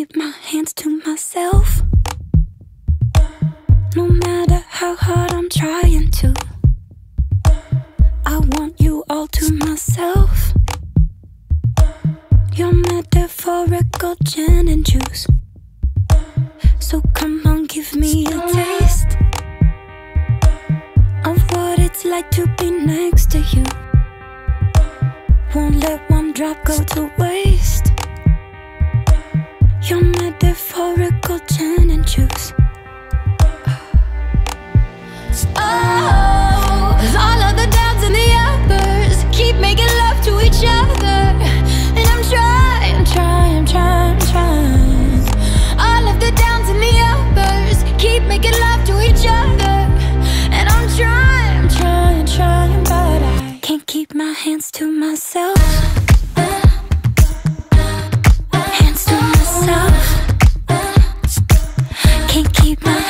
keep my hands to myself. No matter how hard I'm trying to, I want you all to myself. Your metaphorical gin and juice. So come on, give me a taste of what it's like to be next to you. Won't let one drop go to waste metaphorical turn and choose. Oh, all of the downs and the uppers keep making love to each other. And I'm trying, trying, trying, trying. All of the downs and the uppers keep making love to each other. And I'm trying, trying, trying, but I can't keep my hands to myself. keep my